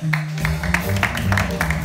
本当に。